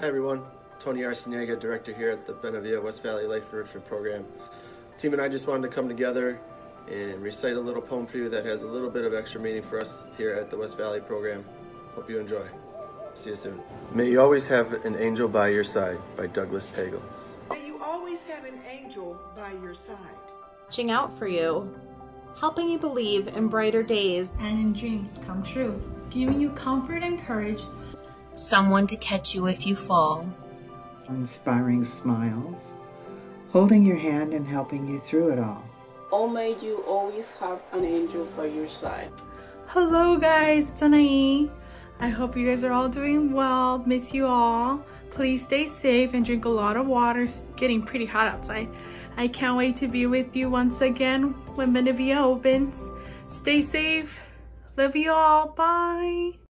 Hi everyone, Tony Arciniega, Director here at the Benevilla West Valley Life Enrichment Program. Team and I just wanted to come together and recite a little poem for you that has a little bit of extra meaning for us here at the West Valley program. Hope you enjoy. See you soon. May you always have an angel by your side by Douglas Pagels. May you always have an angel by your side. Watching out for you, helping you believe in brighter days. and in dreams come true, giving you comfort and courage someone to catch you if you fall. inspiring smiles, holding your hand and helping you through it all. Oh, may you always have an angel by your side. Hello guys, it's Anai. I hope you guys are all doing well. Miss you all. Please stay safe and drink a lot of water. It's getting pretty hot outside. I can't wait to be with you once again when Benevilla opens. Stay safe. Love you all. Bye.